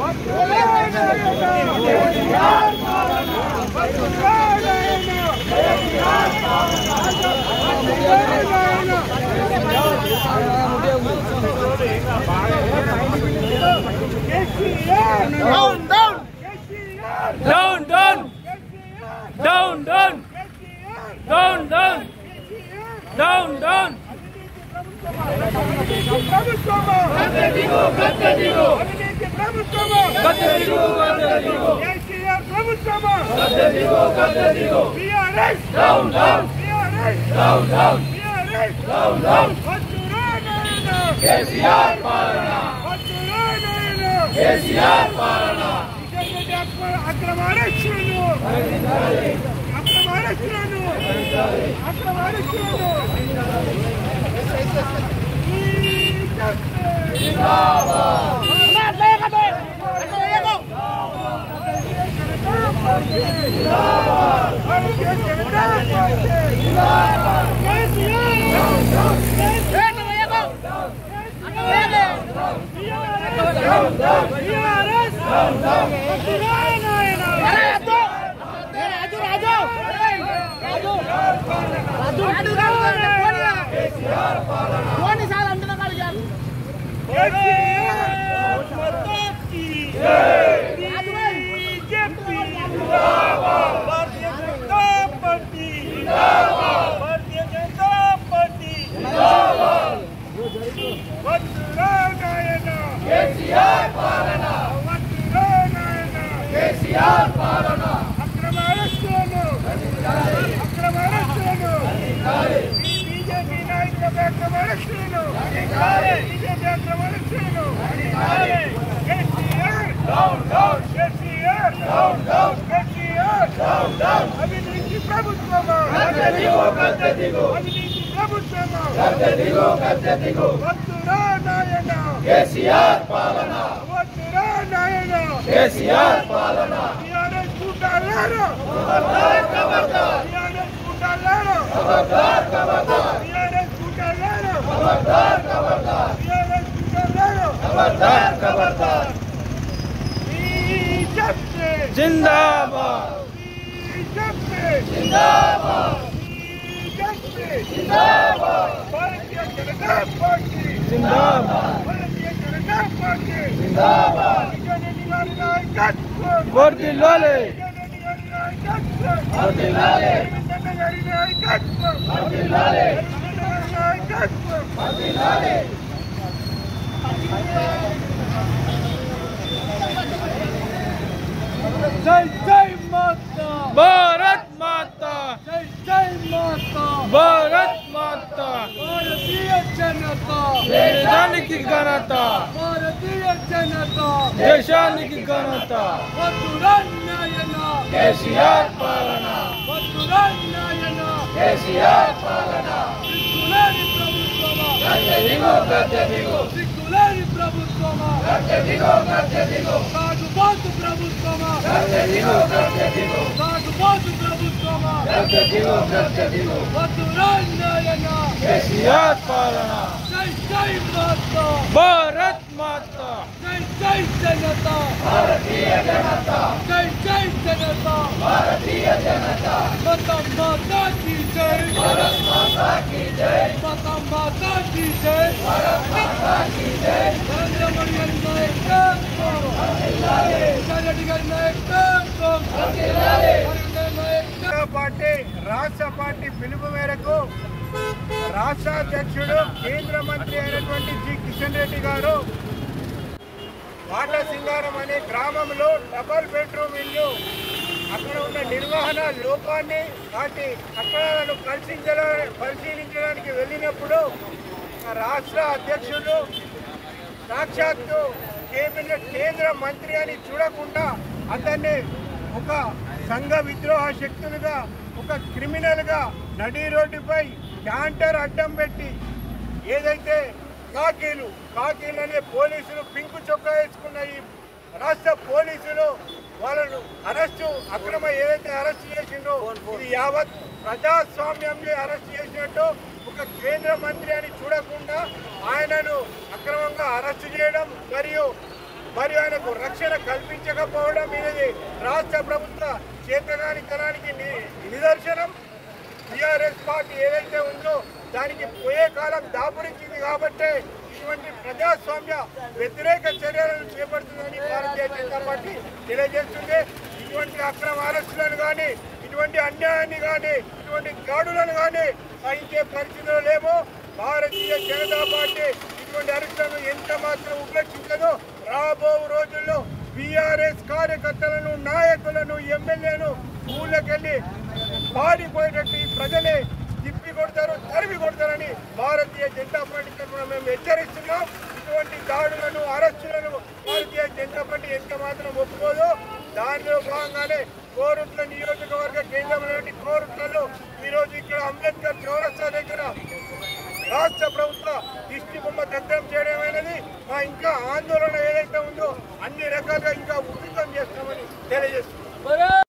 Down, down! Down, down! Down, down! Down, down! Down, down! Vamos, vamos! Vamos, vamos! ACR ప్రభుత్వము ACR ప్రభుత్వము BRS down down BRS down down BRS down down వచ్చురానాయన KCR పాలన వచ్చురానాయన కేసీఆర్ పాలన అక్రమ అరెస్టులను అక్రమ అరెస్టులను అక్రమ అరెస్టులను జిందాబాద్ Yeah. Yes, he are, Father, now. KCR పాలన TRS గుండాలారా TRS గుండాలారా TRS గుండాలారా TRS గుండాలారా BJP జిందాబాద్ బీజేపీ జిందాబాద్ బీజేపీ జిందాబాద్ భారతీయ జనతా పార్టీ జిందాబాద్ భారతీయ జనతా పార్టీ జిందాబాద్ వర్దిల్లాలి వర్దిల్లాలి వర్దిల్లాలి వర్దిల్లాలి జై ದೇಶಾನಿಕಿ ಗಣತ ಭಾರತೀಯ ಜನತಾ ದೇಶಾನಿಕಿ ಗಣತ ವಸುರನ್ನಾಯನ ಕೇಸಿಆರ್ ಪಾಲನ ವಸುರನ್ನಾಯನ ಕೇಸಿಆರ್ ಪಾಲನ ಸಿಕ್ಕುಲಾರಿ ಪ್ರಭುತ್ವಮ ಗದ್ದೆದಿಗೋ ಗದ್ದೆದಿಗೋ ಸಿಕ್ಕುಲಾರಿ ಪ್ರಭುತ್ವಮ ಗದ್ದೆದಿಗೋ ಗದ್ದೆದಿಗೋ ಸಾಗುಬಾತು ಪ್ರಭುತ್ವಮ ಗದ್ದೆದಿಗೋ ಗದ್ದೆದಿಗೋ ಸಾಗುಬಾತು ಪ್ರಭುತ್ವಮ ಗದ್ದೆದಿಗೋ ಗದ್ದೆದಿಗೋ ವಸುರನ್ನಾಯನ केसीआर पालना भारत माता जय जय जनता भारतीय जनता जय जय जनता भारतीय जनता माता माता की जय भारत माता की जय माता माता की जय भारत माता की जय नरेंद्र मोदी नायक नायक పార్టీ రాష్ట్ర పార్టీ పిలుపు మేరకు రాష్ట్ర అధ్యక్షుడు కేంద్ర మంత్రి అయినటువంటి జి. కిషన్ రెడ్డి గారు వాటసింగారం అనే గ్రామంలో డబల్ బెడ్రూమ్ ఇల్లు అక్కడ ఉన్న నిర్వహణ లోపాన్ని వాటి కట్టడాలను పరిశీలించడా పరిశీలించడానికి వెళ్ళినప్పుడు రాష్ట్ర అధ్యక్షుడు సాక్షాత్తు కేబినెట్ కేంద్ర మంత్రి అని చూడకుండా అతన్ని ఒక సంఘ విద్రోహ శక్తులుగా ఒక క్రిమినల్గా నడి రోడ్డుపై క్యాంటర్ అడ్డం పెట్టి ఏదైతే కాకీలు కాకీలు అనే పోలీసులు పింకు చొక్కా వేసుకున్న ఈ రాష్ట్ర పోలీసులు వాళ్ళను అరెస్టు అక్రమ ఏదైతే అరెస్ట్ చేసిండో ఇది యావత్ ప్రజాస్వామ్యంలో అరెస్ట్ చేసినట్టు ఒక కేంద్ర మంత్రి అని చూడకుండా ఆయనను అక్రమంగా అరెస్ట్ చేయడం మరియు మరియు ఆయనకు రక్షణ కల్పించకపోవడం ఇది రాష్ట్ర ప్రభుత్వ చేతగానితనానికి ని- నిదర్శనం. టిఆర్ఎస్ పార్టీ ఏదైతే ఉందో దానికి పోయే కాలం దాపురించింది కాబట్టే ఇటువంటి ప్రజాస్వామ్య వ్యతిరేక చర్యలను చేపడుతుందని భారతీయ జనతా పార్టీ తెలియజేస్తుంది. ఇటువంటి అక్రమ అరెస్టులను కానీ ఇటువంటి అన్యాయాన్ని కానీ ఇటువంటి గాడులను కానీ సహించే పరిస్థితులు లేమో. భారతీయ జనతా పార్టీ ఇటువంటి అరెస్టులను ఎంత మాత్రం ఉపేక్షించదు బీఆర్ఎస్ కార్యకర్తలను నాయకులను ఎమ్మెల్యేను ఊళ్ళకెళ్ళి పాడిపోయేటట్టు ఈ ప్రజలే తిప్పి కొడతారు తరిమి కొడతారని భారతీయ జనతా పార్టీ తరఫున మేము హెచ్చరిస్తున్నాం. ఇటువంటి దాడులను అరెస్టులను భారతీయ జనతా పార్టీ ఎంత మాత్రం ఒప్పుకోదు దానిలో భాగంగానే కోరుట్ల నియోజకవర్గ కేంద్రంలోని కోరుట్లలో ఈరోజు ఇక్కడ అంబేద్కర్ చౌరస్తా దగ్గర రాష్ట్ర ప్రభుత్వ ఇంకా ఆందోళన ఏదైతే ఉందో అన్ని రకాలుగా ఇంకా ఉధృతం చేస్తామని తెలియజేస్తున్నాం.